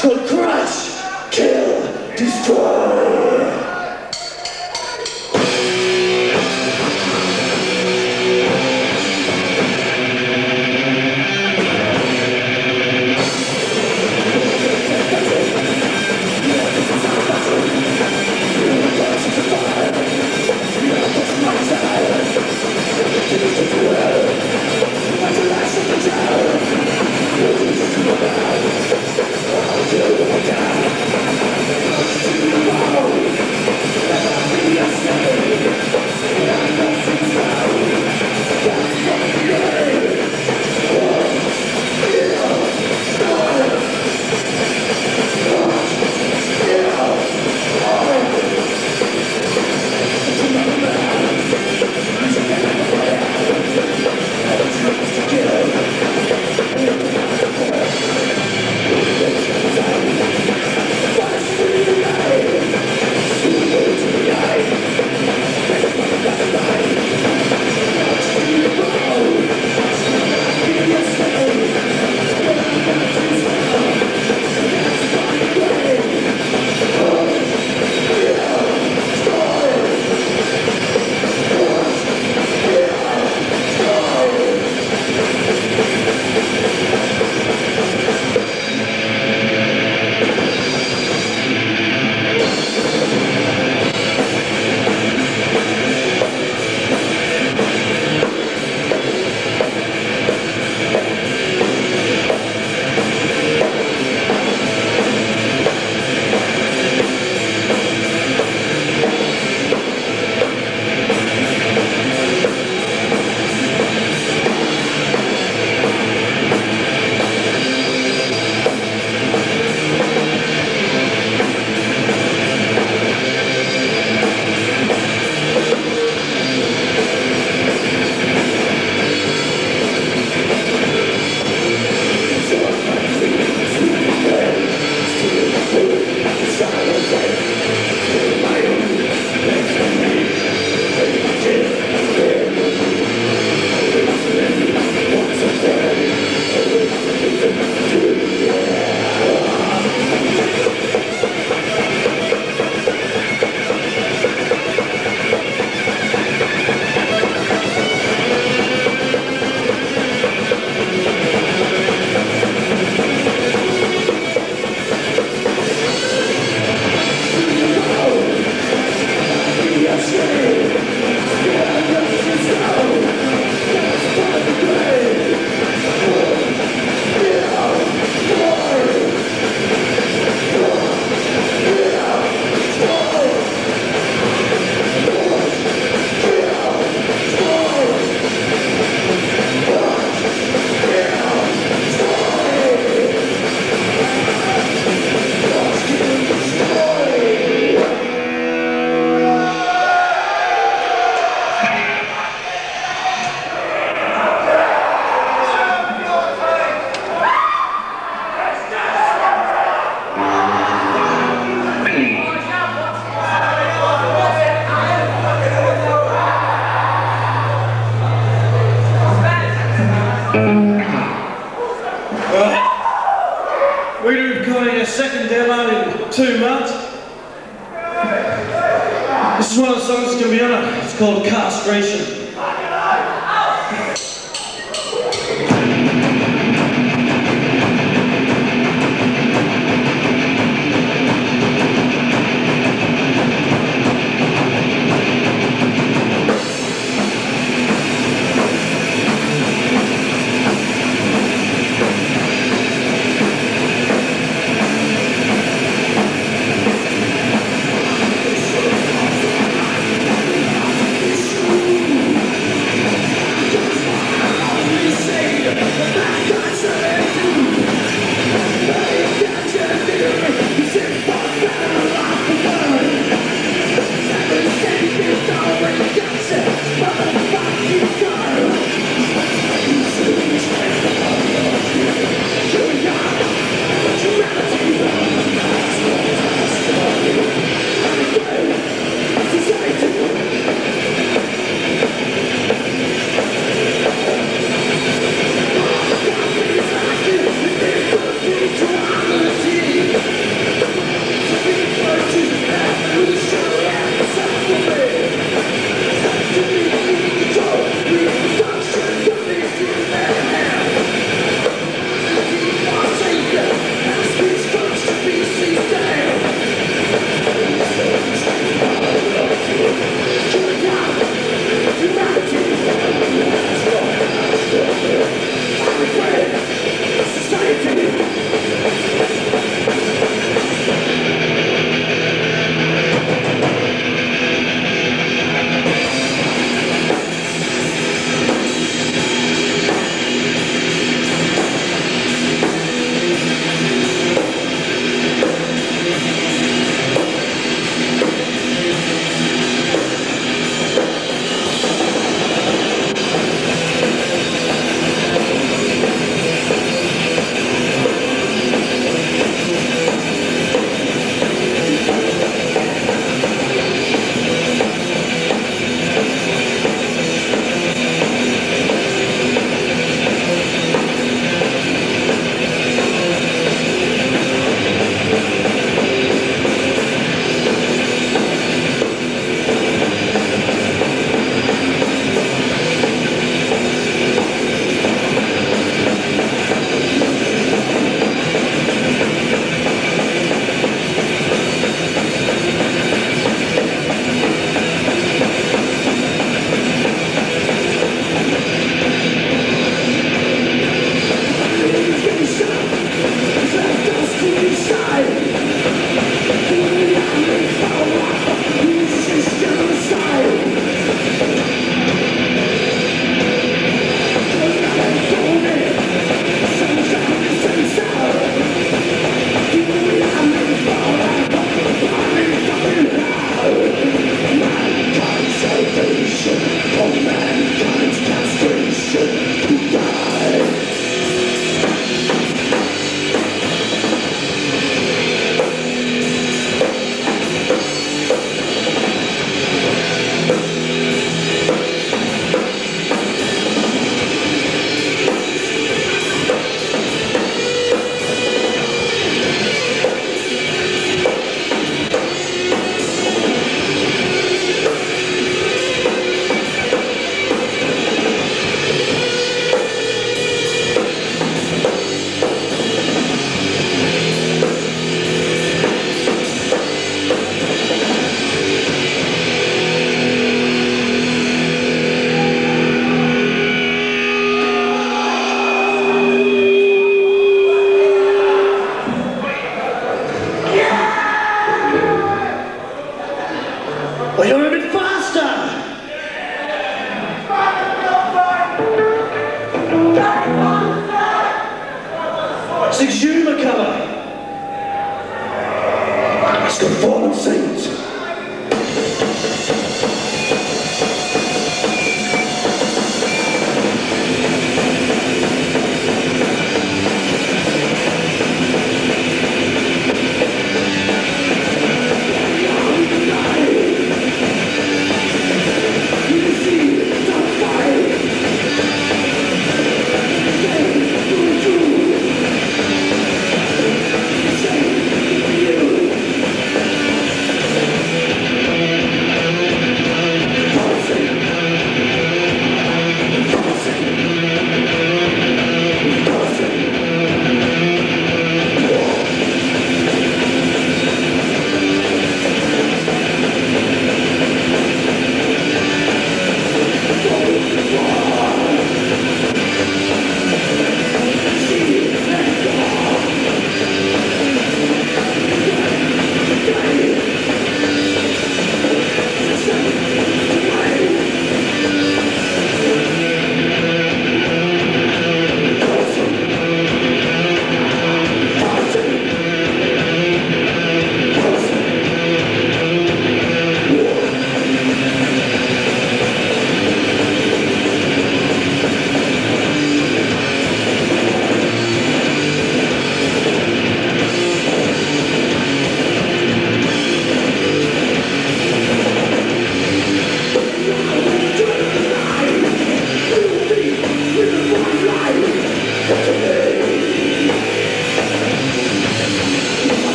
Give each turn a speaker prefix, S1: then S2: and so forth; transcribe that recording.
S1: Called Crush, called Castration.